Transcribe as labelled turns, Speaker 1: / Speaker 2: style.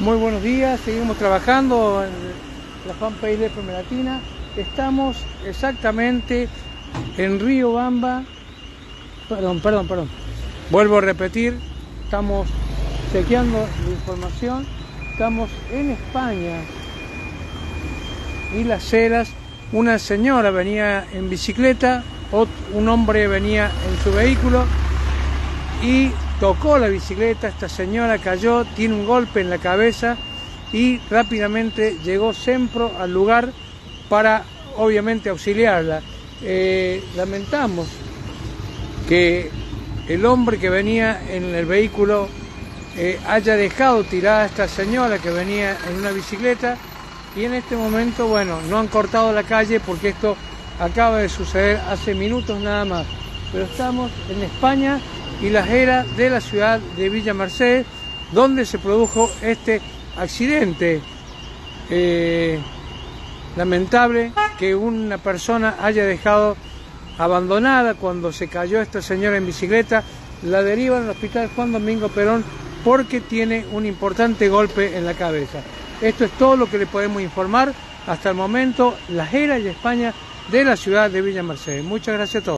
Speaker 1: Muy buenos días, seguimos trabajando en la fanpage de Latina. Estamos exactamente en Río Bamba. Perdón, perdón, perdón. Vuelvo a repetir, estamos chequeando la información. Estamos en España y las Heras. Una señora venía en bicicleta, un hombre venía en su vehículo y tocó la bicicleta, esta señora cayó, tiene un golpe en la cabeza y rápidamente llegó Sempro al lugar para obviamente auxiliarla. Eh, lamentamos que el hombre que venía en el vehículo eh, haya dejado tirada a esta señora que venía en una bicicleta y en este momento, bueno, no han cortado la calle porque esto acaba de suceder hace minutos nada más. Pero estamos en España y las eras de la ciudad de Villa Mercedes, donde se produjo este accidente eh, lamentable que una persona haya dejado abandonada cuando se cayó esta señora en bicicleta, la derivan al hospital Juan Domingo Perón porque tiene un importante golpe en la cabeza. Esto es todo lo que le podemos informar hasta el momento, las eras y España de la ciudad de Villa Mercedes. Muchas gracias a todos.